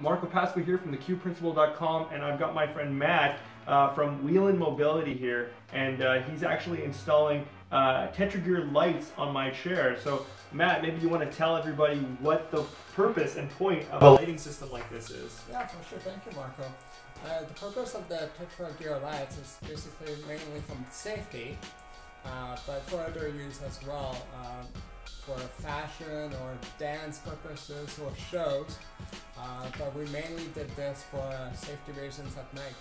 Marco Pasqua here from thecubeprinciple.com, and I've got my friend Matt uh, from Wheelin Mobility here, and uh, he's actually installing uh, Tetragear lights on my chair. So, Matt, maybe you want to tell everybody what the purpose and point of a lighting system like this is. Yeah, for sure. Thank you, Marco. Uh, the purpose of the Tetragear lights is basically mainly from safety, uh, but for other use as well. For fashion or dance purposes or shows, uh, but we mainly did this for uh, safety reasons at night.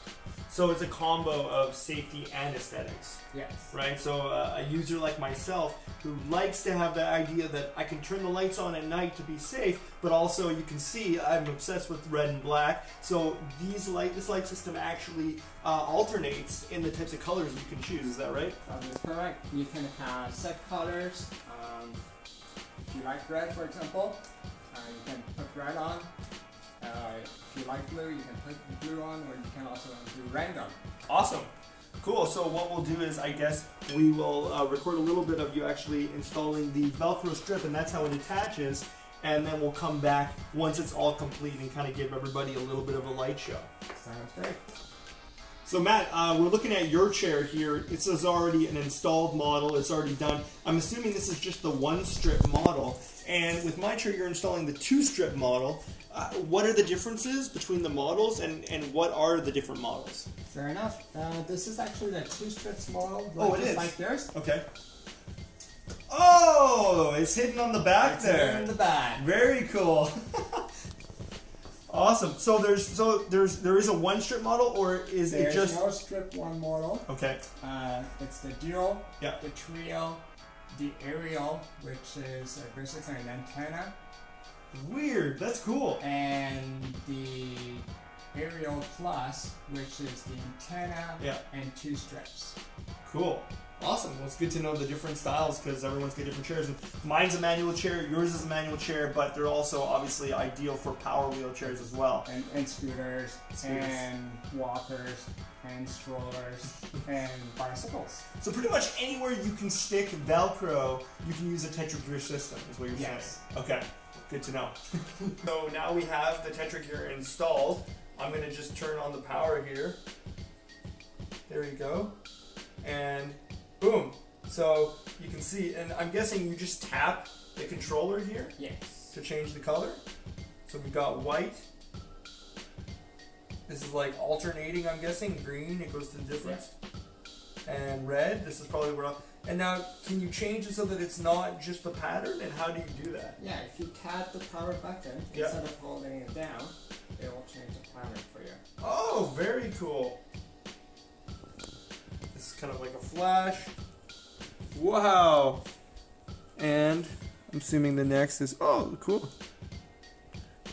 So it's a combo of safety and aesthetics. Yes. Right, so uh, a user like myself who likes to have the idea that I can turn the lights on at night to be safe, but also you can see I'm obsessed with red and black. So these light, this light system actually uh, alternates in the types of colors you can choose. Is that right? That is correct. You can have set colors. Um, if you like red, for example, uh, you can put red on. Uh, if you like blue, you can put blue on, or you can also do random. Awesome. Cool. So what we'll do is, I guess, we will uh, record a little bit of you actually installing the Velcro strip, and that's how it attaches. And then we'll come back once it's all complete and kind of give everybody a little bit of a light show. Sounds great. So Matt, uh, we're looking at your chair here. It says already an installed model. It's already done. I'm assuming this is just the one strip model. And with my chair, you're installing the two strip model. Uh, what are the differences between the models and, and what are the different models? Fair enough. Uh, this is actually the two strips model, Oh, like, it just is. like theirs. Okay. Oh, it's hidden on the back It's there. in the back. Very cool. awesome. So there's so there's there is a one strip model or is There's it just no strip one model. Okay. Uh, it's the duo, Yeah. the trio, the aerial, which is uh, basically an antenna, Weird. That's cool. and the aerial plus, which is the antenna Yeah. and two strips. Cool. Awesome. Well, it's good to know the different styles because everyone's got different chairs. And mine's a manual chair, yours is a manual chair, but they're also obviously ideal for power wheelchairs as well. And, and scooters, Scooters. and walkers, and strollers, and bicycles. So pretty much anywhere you can stick Velcro, you can use a Tetra Gear system, is what you're Yes. saying. Okay. Good to know. so now we have the Tetra Gear installed. I'm gonna just turn on the power here. There we go. And boom. So you can see, and I'm guessing you just tap the controller here. Yes. to change the color. So we got white. This is like alternating, I'm guessing. Green, it goes to the difference. And red, this is probably where I'll, And now, can you change it so that it's not just the pattern? And how do you do that? Yeah, if you tap the power button Yeah. instead of holding it down, it will change the pattern for you. Oh, very cool. This is kind of like a flash. Wow. And I'm assuming the next is, oh, cool.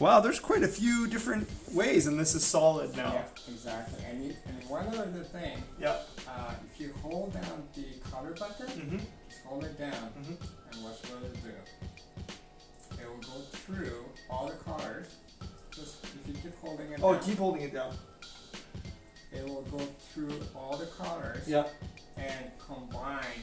Wow, there's quite a few different ways, and this is solid now. Yeah, exactly. And, you, and one other thing, Yeah. uh, if you hold down the color button, Mm-hmm. just hold it down, Mm-hmm. and watch what it'll do. It will go through all the colors. Just if you keep holding it Oh, down, keep holding it down. It will go through all the colors Yeah. and combine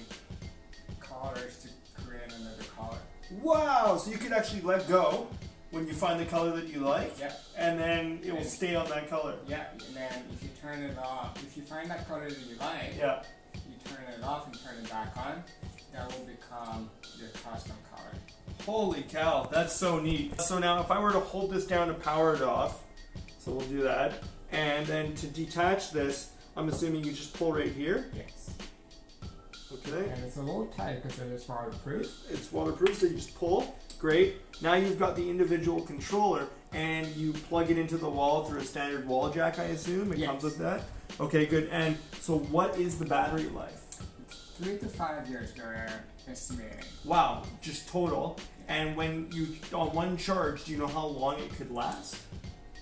colors to create another color. Wow. So you can actually let go when you find the color that you like, Yeah, and then it will stay on that color. yeah. And then if you turn it off, if you find that color that you like, Yeah. you turn it off and turn it back on, that will become your custom color. Holy cow, that's so neat. So now if I were to hold this down to power it off, so we'll do that, and then to detach this, I'm assuming you just pull right here. Yes. Okay. And it's a little tight because it is waterproof. It's waterproof, so you just pull. Great. Now you've got the individual controller, and you plug it into the wall through a standard wall jack, I assume. It Yes. comes with that. Okay, good. And so what is the battery life? Three to five years they're estimating. Wow, just total. And when you on one charge, do you know how long it could last?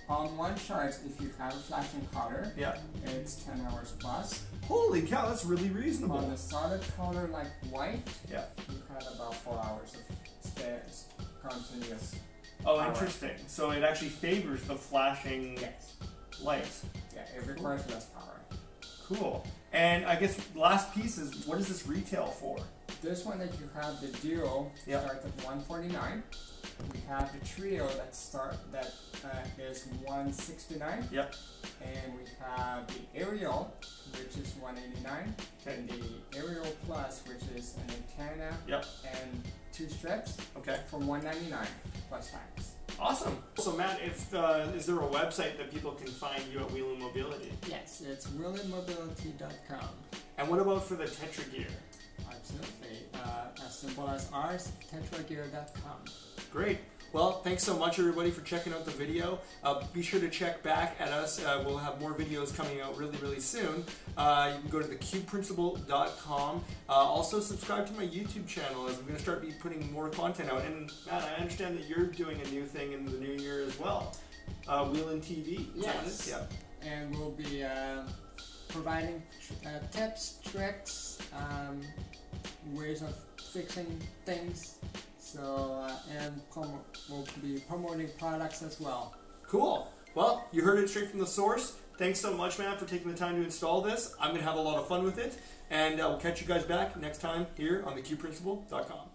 On one charge, if you have a flashing color, Yeah. it's 10 hours plus. Holy cow, that's really reasonable. On the solid color like white, Yeah. you had about four hours of stairs, continuous. Oh, Power. interesting. So it actually favors the flashing Yes. lights. Yeah, it requires less power. Cool. And I guess last piece is what is this retail for? this one that you have the duo Yep. starts at 149. We have the trio that start that uh, is 169. Yep. And we have the aerial, which is 189. Okay. And the aerial plus, which is an antenna Yep. and two strips Okay. for 199 plus tax. Awesome. So Matt, if uh, is there a website that people can find you at Wheelin' Mobility? Yes, it's wheelinmobility.com. And what about for the Tetra Gear? Absolutely. As simple as ours, tetragear.com. Great. Well, thanks so much, everybody, for checking out the video. Uh, be sure to check back at us. Uh, we'll have more videos coming out really, really soon. Uh, you can go to thecubeprinciple.com. Uh, also, subscribe to my YouTube channel as we're going to start be putting more content out. And Matt, I understand that you're doing a new thing in the new year as well. Uh, Wheeling TV. Is that what it is? Yes. Yeah. and we'll be providing uh, tips, tricks, um, ways of fixing things. So uh, and promo- we'll be promoting products as well. Cool. Well, you heard it straight from the source. Thanks so much, Matt, for taking the time to install this. I'm going to have a lot of fun with it. And uh, we'll catch you guys back next time here on thecubeprinciple.com.